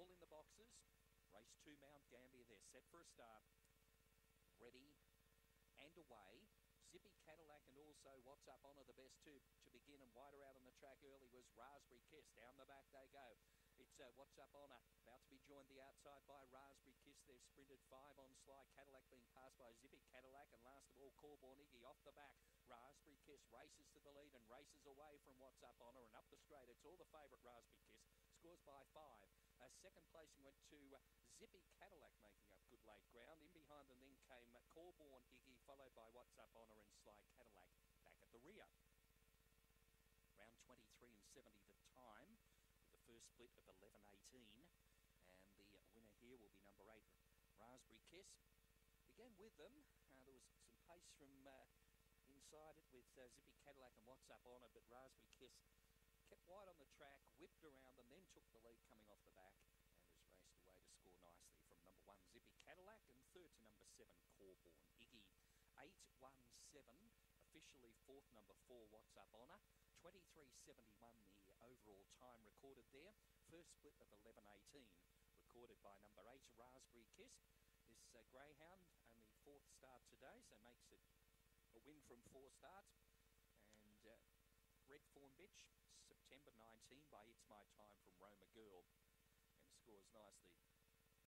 All in the boxes. Race two Mount Gambier there, set for a start. Ready and away. Zippy Cadillac and also What's Up Honor, the best two to begin and wider out on the track early was Raspberry Kiss. Down the back they go. It's uh, What's Up Honor, about to be joined the outside by Raspberry Kiss. They've sprinted five on Sly Cadillac, being passed by Zippy Cadillac, and last of all, Corborn Iggy off the back. Raspberry Kiss races to the lead and races away from What's Up Honor and up the straight. It's all the favourite Raspberry Kiss. Scores by five. Second placing went to uh, Zippy Cadillac, making up good late ground. In behind them then came Corborn Iggy, followed by What's Up Honor and Sly Cadillac back at the rear. Round 23 and 70 the time with the first split of 11.18. And the winner here will be number eight, Raspberry Kiss. Began with them. Uh, there was some pace from uh, inside it with uh, Zippy Cadillac and What's Up Honor, but Raspberry Kiss kept wide on the track, whipped around them, then took the lead coming off the back and was raced away to score nicely from number one, Zippy Cadillac, and third to number seven, Corborn Iggy. 817, officially fourth, number four, What's Up Honor. 2371, the overall time recorded there. First split of 1118, recorded by number eight, Raspberry Kiss. This uh, greyhound, only fourth start today, so makes it a win from four starts. And uh, Red Fawn Bitch, September 19 by It's My Time from Roma Girl. And scores nicely